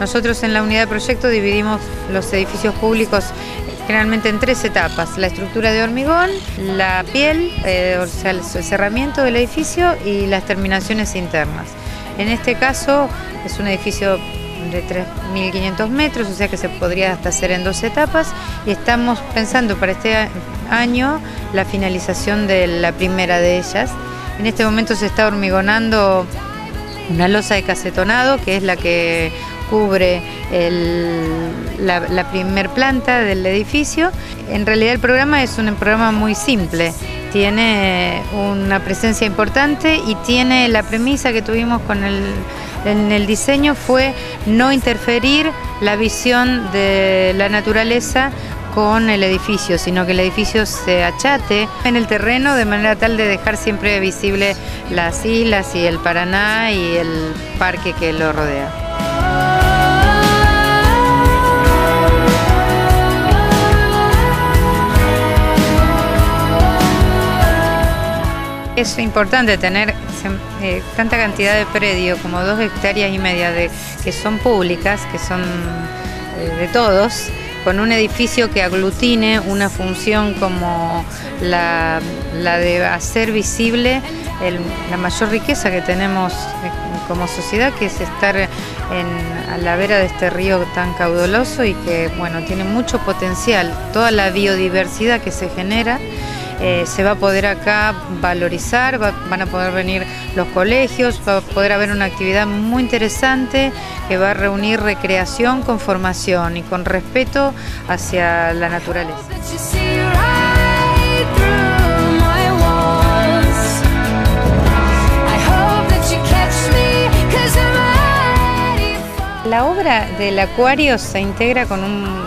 Nosotros en la unidad de proyecto dividimos los edificios públicos generalmente en tres etapas, la estructura de hormigón, la piel, eh, o sea, el cerramiento del edificio y las terminaciones internas. En este caso es un edificio de 3.500 metros, o sea que se podría hasta hacer en dos etapas y estamos pensando para este año la finalización de la primera de ellas. En este momento se está hormigonando una losa de cacetonado, que es la que cubre la, la primer planta del edificio. En realidad el programa es un programa muy simple, tiene una presencia importante y tiene la premisa que tuvimos con en el diseño fue no interferir la visión de la naturaleza con el edificio, sino que el edificio se achate en el terreno de manera tal de dejar siempre visible las islas y el Paraná y el parque que lo rodea. Es importante tener eh, tanta cantidad de predio como dos hectáreas y media de, que son públicas, que son eh, de todos, con un edificio que aglutine una función como la, de hacer visible la mayor riqueza que tenemos eh, como sociedad, que es estar a la vera de este río tan caudaloso y que bueno, tiene mucho potencial, toda la biodiversidad que se genera eh, se va a poder acá valorizar, van a poder venir los colegios, va a poder haber una actividad muy interesante que va a reunir recreación con formación y con respeto hacia la naturaleza. La obra del acuario se integra con un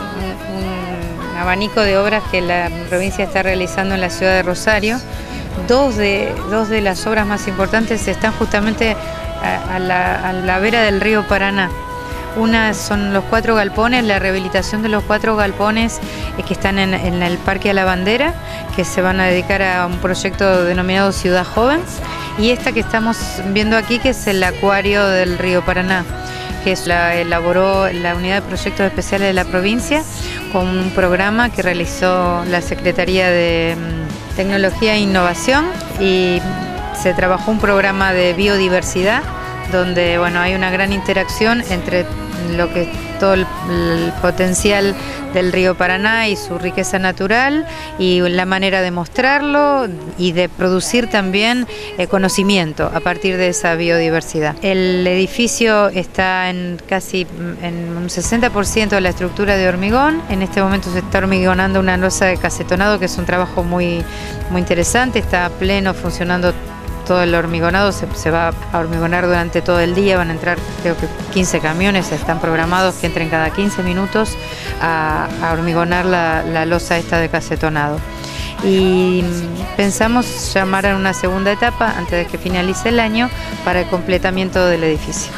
abanico de obras que la provincia está realizando en la ciudad de Rosario. Dos de, dos de las obras más importantes están justamente a, la, vera del río Paraná. Una son los cuatro galpones, la rehabilitación de los cuatro galpones eh, que están en, en, el Parque a la Bandera, que se van a dedicar a un proyecto denominado Ciudad Joven. Y esta que estamos viendo aquí, que es el acuario del río Paraná que la elaboró la Unidad de Proyectos Especiales de la provincia con un programa que realizó la Secretaría de mm, Tecnología e Innovación y se trabajó un programa de biodiversidad donde bueno, hay una gran interacción entre lo que todo el, potencial del río Paraná y su riqueza natural y la manera de mostrarlo y de producir también eh, conocimiento a partir de esa biodiversidad. El edificio está en casi en un 60% de la estructura de hormigón. En este momento se está hormigonando una losa de cacetonado que es un trabajo muy, muy interesante, está pleno funcionando todo el hormigonado se, va a hormigonar durante todo el día, van a entrar creo que 15 camiones, están programados que entren cada 15 minutos a, hormigonar la, losa esta de cacetonado. Y pensamos llamar a una segunda etapa antes de que finalice el año para el completamiento del edificio.